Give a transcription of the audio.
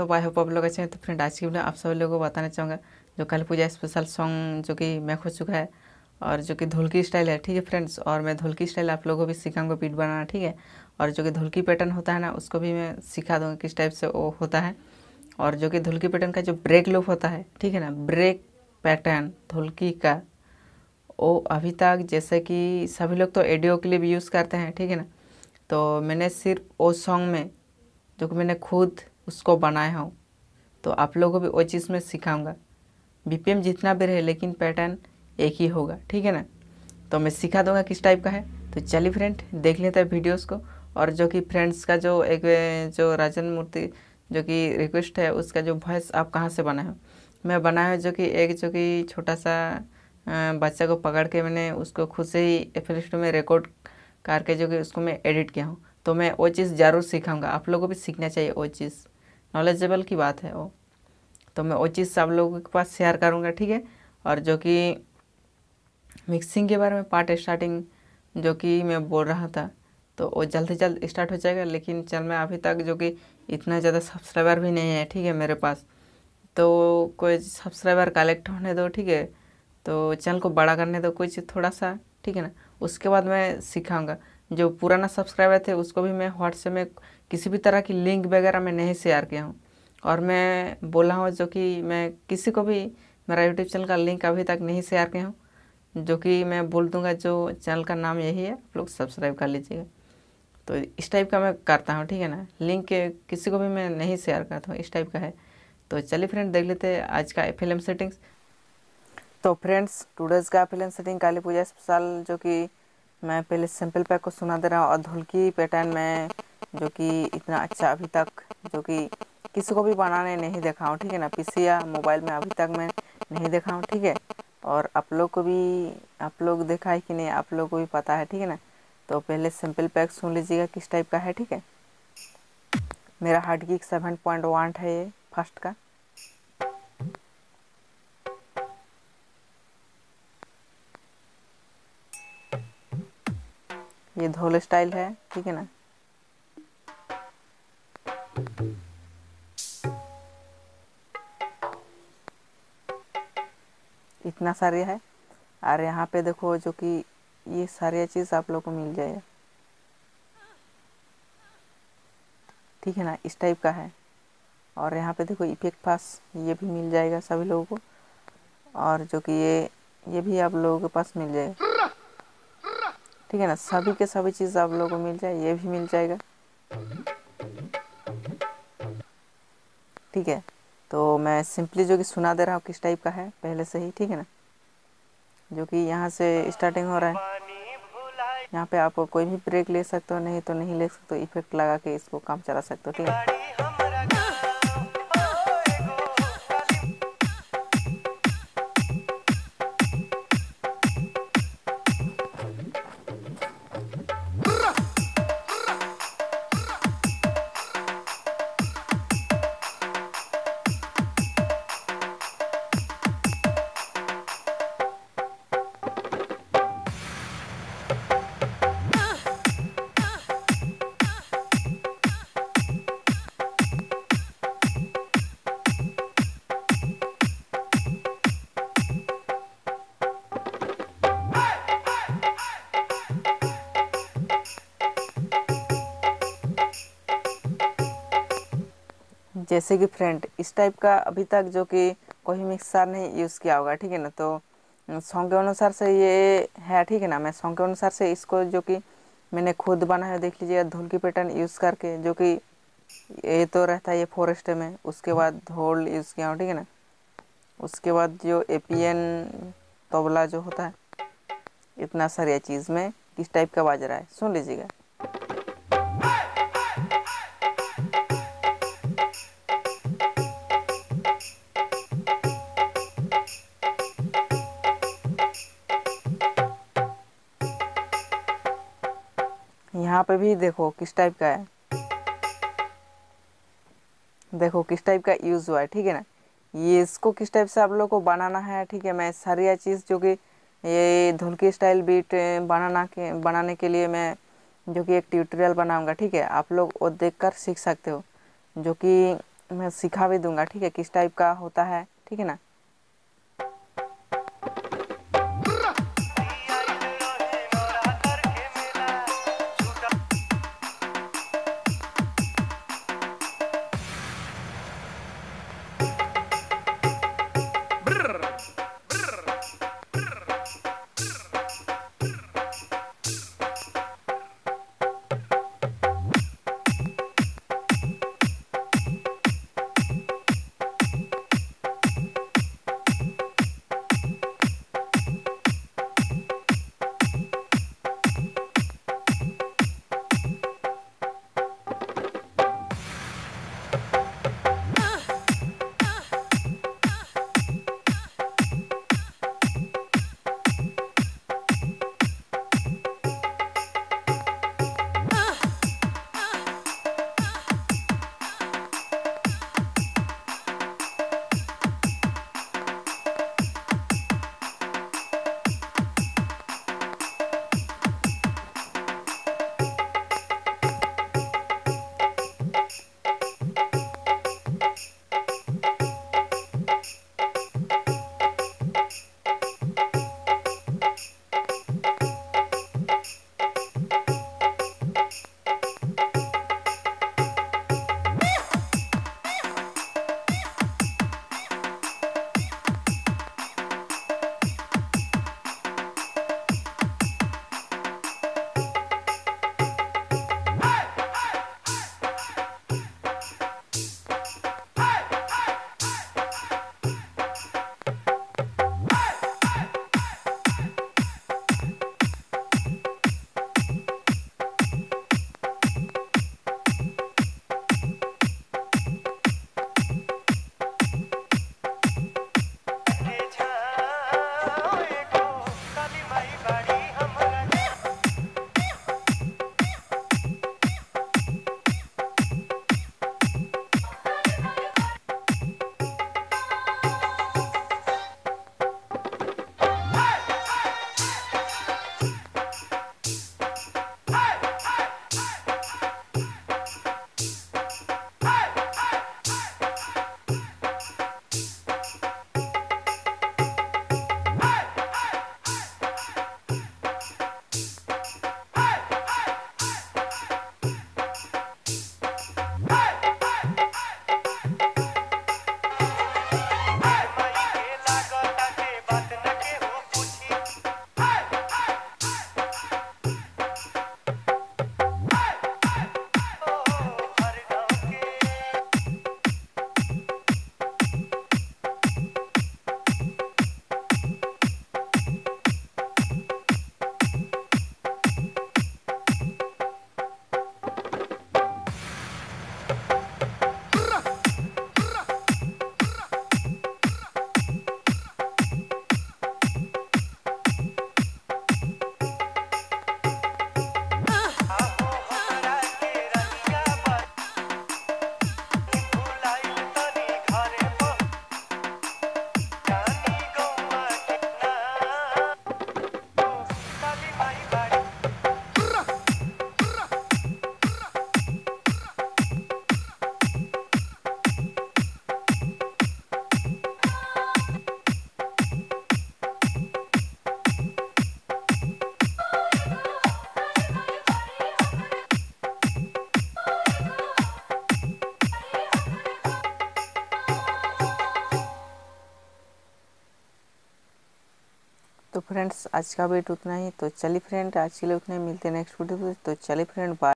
सब I hope आप लोग अच्छे हैं तो फ्रेंड आज की वीडियो आप सभी लोगों को बताना चाहूँगा, जो काली पूजा स्पेशल सॉन्ग जो कि मैं खुद चुका है और जो कि धुलकी स्टाइल है, ठीक है फ्रेंड्स और मैं धुलकी स्टाइल आप लोगों को भी सिखाऊँगा बीट बनाना, ठीक है? और जो कि धुलकी पैटर्न होता है ना, उसको भी मैं सिखा दूँगा किस टाइप से वो होता है। और जो कि धुलकी पैटर्न का जो ब्रेक लूप होता है, ठीक है ना? ब्रेक पैटर्न धुलकी का, वो अभी तक जैसे कि सभी लोग तो एडियो के लिए भी यूज़ करते हैं, ठीक है ना? तो मैंने सिर्फ़ वो सॉन्ग में, जो कि मैंने खुद उसको बनाया हूँ। तो आप लोगों को भी वो चीज़ में सिखाऊँगा। बीपीएम जितना भी रहे, लेकिन पैटर्न एक ही होगा, ठीक है ना? तो मैं सिखा दूँगा किस टाइप का है। तो चलिए फ्रेंड देख लेते हैं वीडियोस को। और जो कि फ्रेंड्स का जो एक, जो राजन मूर्ति जो कि रिक्वेस्ट है, उसका जो वॉइस आप कहाँ से बनाए हो? मैं बनाया जो कि एक, जो कि छोटा सा बच्चा को पकड़ के मैंने उसको खुद से ही एफ़ में रिकॉर्ड करके जो कि उसको मैं एडिट किया हूँ। तो मैं वो चीज़ ज़रूर सिखाऊँगा। आप लोगों को भी सीखना चाहिए वो चीज़। नॉलेजेबल की बात है वो। तो मैं वो चीज़ सब लोगों के पास शेयर करूँगा, ठीक है? और जो कि मिक्सिंग के बारे में पार्ट स्टार्टिंग जो कि मैं बोल रहा था तो वो जल्द से जल्द स्टार्ट हो जाएगा, लेकिन चल मैं अभी तक जो कि इतना ज़्यादा सब्सक्राइबर भी नहीं है, ठीक है, मेरे पास। तो कोई सब्सक्राइबर कलेक्ट होने दो, ठीक है? तो चैनल को बड़ा करने दो, कुछ थोड़ा सा, ठीक है ना? उसके बाद मैं सिखाऊँगा। जो पुराना सब्सक्राइबर थे, उसको भी मैं व्हाट्सएप में किसी भी तरह की लिंक वगैरह मैं नहीं शेयर किया हूँ। और मैं बोला हूँ जो कि मैं किसी को भी मेरा यूट्यूब चैनल का लिंक अभी तक नहीं शेयर किया हूँ, जो कि मैं बोल दूँगा जो चैनल का नाम यही है, आप लोग सब्सक्राइब कर लीजिएगा। तो इस टाइप का मैं करता हूँ, ठीक है ना? लिंक किसी को भी मैं नहीं शेयर करता हूँ, इस टाइप का है। तो चलिए फ्रेंड देख लेते हैं आज का फ़िल्म सेटिंग्स तो फ्रेंड्स टूडेज़ का film setting Kali Puja special जो कि मैं पहले सिंपल पैक को सुना दे रहा हूँ और धुलकी पैटर्न में जो कि इतना अच्छा अभी तक, जो कि किसी को भी बनाने नहीं देखा हूँ, ठीक है ना? पीसी या मोबाइल में अभी तक मैं नहीं देखा हूँ, ठीक है? और आप लोग को भी, आप लोग देखा है कि नहीं, आप लोग को भी पता है, ठीक है ना? तो पहले सिंपल पैक सुन लीजिएगा किस टाइप का है, ठीक है? मेरा हार्ड गिक सेवन पॉइंट वन है ये फ़र्स्ट का। ये धोल स्टाइल है, ठीक है ना? इतना सारे है, और यहाँ पे देखो जो कि ये सारे चीज़ आप लोग को मिल जाएगा ठीक है ना? इस टाइप का है। और यहाँ पे देखो इफ़ेक्ट पास ये भी मिल जाएगा सभी लोगों को। और जो कि ये ये भी आप लोगों के पास मिल जाएगा ठीक है ना? सभी के सभी चीज़ आप लोगों को मिल जाए, ये भी मिल जाएगा। ठीक है? तो मैं सिंपली जो कि सुना दे रहा हूँ किस टाइप का है, पहले से ही, ठीक है ना? जो कि यहाँ से स्टार्टिंग हो रहा है। यहाँ पे आप कोई भी ब्रेक ले सकते हो, नहीं तो नहीं ले सकते इफ़ेक्ट लगा के इसको काम चला सकते हो, ठीक है? जैसे कि फ्रेंड इस टाइप का अभी तक जो कि कोई मिक्सर नहीं यूज़ किया होगा, ठीक है ना? तो सॉन्ग के अनुसार से ये है, ठीक है ना? मैं सॉन्ग के अनुसार से इसको जो कि मैंने खुद बनाया धुल की पैटर्न यूज़ करके, जो कि ये तो रहता है ये फॉरेस्ट में, उसके बाद ढोल यूज़ किया हूँ, ठीक है ना? उसके बाद जो एपीएन तबला जो होता है, इतना सारी चीज़ में किस टाइप का बाज रहा है, सुन लीजिएगा। यहाँ पे भी देखो किस टाइप का है। देखो किस टाइप का यूज़ हुआ है, ठीक है ना? ये इसको किस टाइप से आप लोग को बनाना है, ठीक है? मैं सारी चीज़ जो कि ये धुलकी स्टाइल बीट बनाना के, बनाने के लिए मैं जो कि एक ट्यूटोरियल बनाऊँगा, ठीक है? आप लोग वो देख कर सीख सकते हो, जो कि मैं सिखा भी दूँगा, ठीक है? किस टाइप का होता है, ठीक है ना? फ्रेंड्स आज का वीडियो उतना ही। तो चलिए फ्रेंड आज के लिए उतना ही। मिलते हैं नेक्स्ट वीडियो तो चलिए फ्रेंड बाय